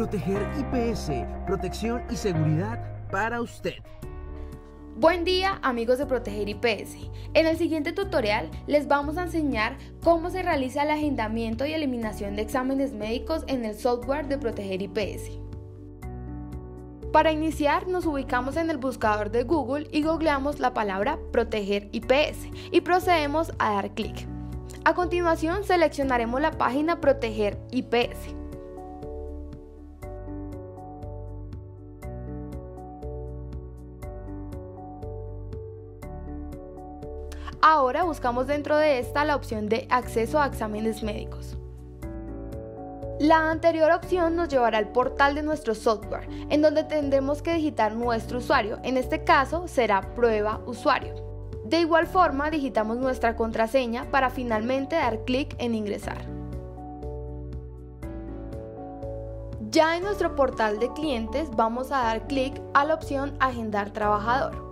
Proteger IPS, protección y seguridad para usted. Buen día amigos de Proteger IPS. En el siguiente tutorial les vamos a enseñar cómo se realiza el agendamiento y eliminación de exámenes médicos en el software de Proteger IPS. Para iniciar nos ubicamos en el buscador de Google y googleamos la palabra Proteger IPS y procedemos a dar clic. A continuación seleccionaremos la página Proteger IPS. Ahora buscamos dentro de esta la opción de acceso a exámenes médicos. La anterior opción nos llevará al portal de nuestro software, en donde tendremos que digitar nuestro usuario, en este caso será prueba usuario. De igual forma, digitamos nuestra contraseña para finalmente dar clic en ingresar. Ya en nuestro portal de clientes vamos a dar clic a la opción Agendar trabajador.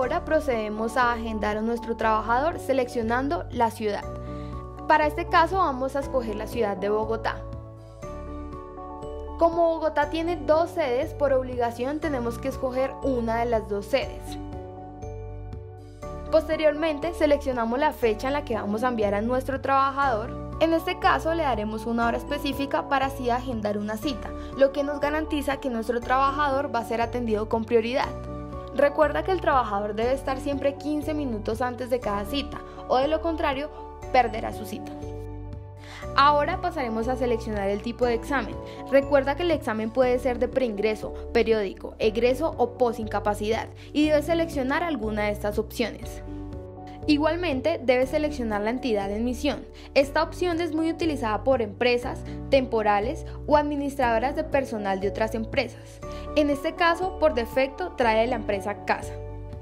Ahora procedemos a agendar a nuestro trabajador seleccionando la ciudad. Para este caso vamos a escoger la ciudad de Bogotá. Como Bogotá tiene dos sedes, por obligación tenemos que escoger una de las dos sedes. Posteriormente seleccionamos la fecha en la que vamos a enviar a nuestro trabajador. En este caso le daremos una hora específica para así agendar una cita, lo que nos garantiza que nuestro trabajador va a ser atendido con prioridad. Recuerda que el trabajador debe estar siempre 15 minutos antes de cada cita o de lo contrario perderá su cita. Ahora pasaremos a seleccionar el tipo de examen. Recuerda que el examen puede ser de preingreso, periódico, egreso o posincapacidad y debes seleccionar alguna de estas opciones. Igualmente, debes seleccionar la entidad de emisión. Esta opción es muy utilizada por empresas, temporales o administradoras de personal de otras empresas. En este caso, por defecto, trae la empresa casa.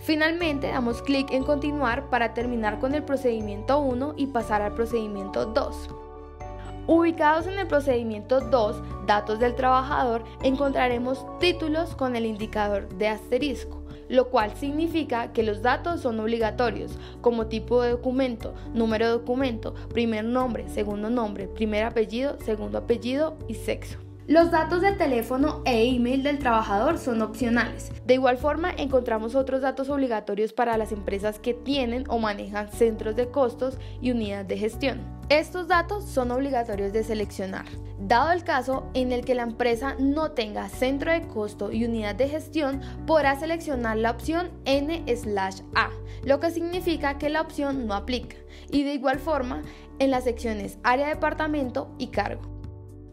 Finalmente, damos clic en continuar para terminar con el procedimiento 1 y pasar al procedimiento 2. Ubicados en el procedimiento 2, datos del trabajador, encontraremos títulos con el indicador de asterisco lo cual significa que los datos son obligatorios, como tipo de documento, número de documento, primer nombre, segundo nombre, primer apellido, segundo apellido y sexo. Los datos de teléfono e email del trabajador son opcionales. De igual forma, encontramos otros datos obligatorios para las empresas que tienen o manejan centros de costos y unidades de gestión. Estos datos son obligatorios de seleccionar. Dado el caso en el que la empresa no tenga centro de costo y unidad de gestión, podrá seleccionar la opción N/A, lo que significa que la opción no aplica. Y de igual forma, en las secciones área, departamento y cargo.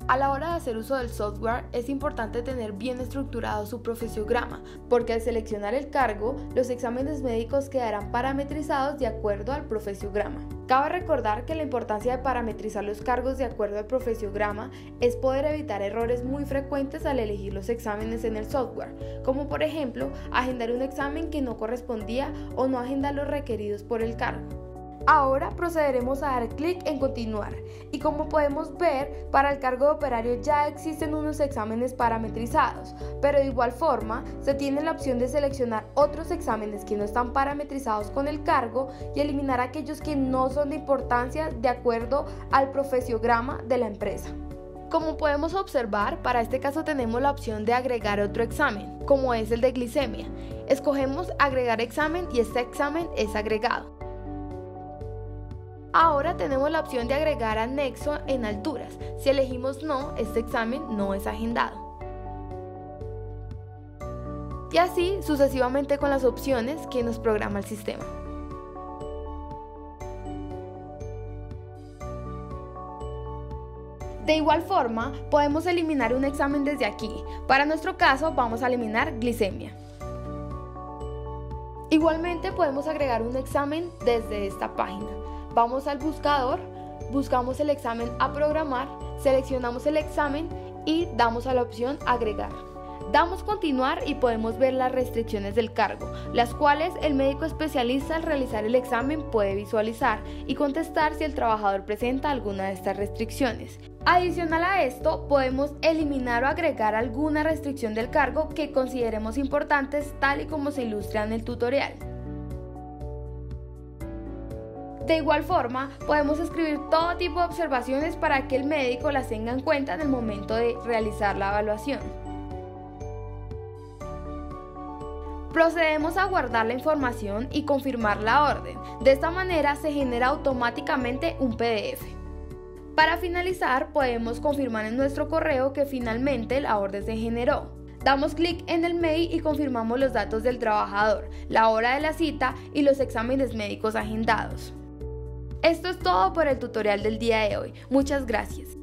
A la hora de hacer uso del software es importante tener bien estructurado su profesiograma, porque al seleccionar el cargo, los exámenes médicos quedarán parametrizados de acuerdo al profesiograma. Cabe recordar que la importancia de parametrizar los cargos de acuerdo al profesiograma es poder evitar errores muy frecuentes al elegir los exámenes en el software, como por ejemplo agendar un examen que no correspondía o no agendar los requeridos por el cargo. Ahora procederemos a dar clic en continuar y como podemos ver para el cargo de operario ya existen unos exámenes parametrizados, pero de igual forma se tiene la opción de seleccionar otros exámenes que no están parametrizados con el cargo y eliminar aquellos que no son de importancia de acuerdo al profesiograma de la empresa. Como podemos observar, para este caso tenemos la opción de agregar otro examen, como es el de glicemia. Escogemos agregar examen y este examen es agregado. Ahora tenemos la opción de agregar anexo en alturas. Si elegimos no, este examen no es agendado. Y así sucesivamente con las opciones que nos programa el sistema. De igual forma, podemos eliminar un examen desde aquí. Para nuestro caso, vamos a eliminar glicemia. Igualmente podemos agregar un examen desde esta página. Vamos al buscador, buscamos el examen a programar, seleccionamos el examen y damos a la opción agregar. Damos continuar y podemos ver las restricciones del cargo, las cuales el médico especialista al realizar el examen puede visualizar y contestar si el trabajador presenta alguna de estas restricciones. Adicional a esto, podemos eliminar o agregar alguna restricción del cargo que consideremos importantes tal y como se ilustra en el tutorial. De igual forma, podemos escribir todo tipo de observaciones para que el médico las tenga en cuenta en el momento de realizar la evaluación. Procedemos a guardar la información y confirmar la orden. De esta manera se genera automáticamente un PDF. Para finalizar, podemos confirmar en nuestro correo que finalmente la orden se generó. Damos clic en el mail y confirmamos los datos del trabajador, la hora de la cita y los exámenes médicos agendados. Esto es todo por el tutorial del día de hoy. Muchas gracias.